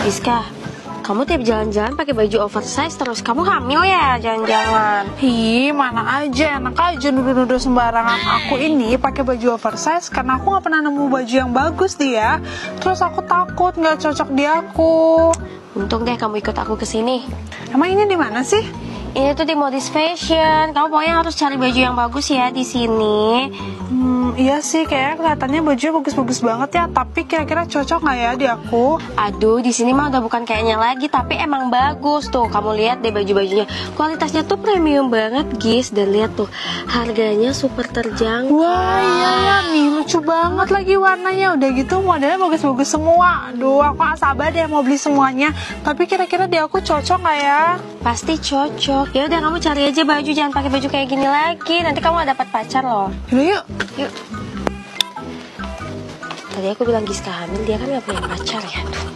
Rizka, kamu tiap jalan-jalan pakai baju oversize terus. Kamu hamil ya? Jangan-jangan. Hi, mana aja, enak aja nuduh-nuduh sembarangan. Aku ini pakai baju oversize karena aku nggak pernah nemu baju yang bagus dia. Terus aku takut nggak cocok di aku. Untung deh kamu ikut aku ke sini. Emang ini di mana sih? Ini tuh di Modis Fashion. Kamu pokoknya harus cari baju yang bagus ya di sini. Hmm, iya sih, kayaknya kelihatannya bajunya bagus-bagus banget ya. Tapi kira-kira cocok nggak ya di aku? Aduh, di sini mah udah bukan kayaknya lagi, tapi emang bagus tuh. Kamu lihat deh baju-bajunya. Kualitasnya tuh premium banget, guys. Dan lihat tuh, harganya super terjangkau. Wah, iya ya lucu banget lagi warnanya. Udah gitu modelnya bagus-bagus semua. Aduh, aku gak sabar deh mau beli semuanya. Tapi kira-kira di aku cocok nggak ya? Pasti cocok. Ya udah kamu cari aja baju, jangan pakai baju kayak gini lagi. Nanti kamu gak dapat pacar loh. Yuk. Yuk. Tadi aku bilang Giska hamil, dia kan gak punya pacar ya. Tuh.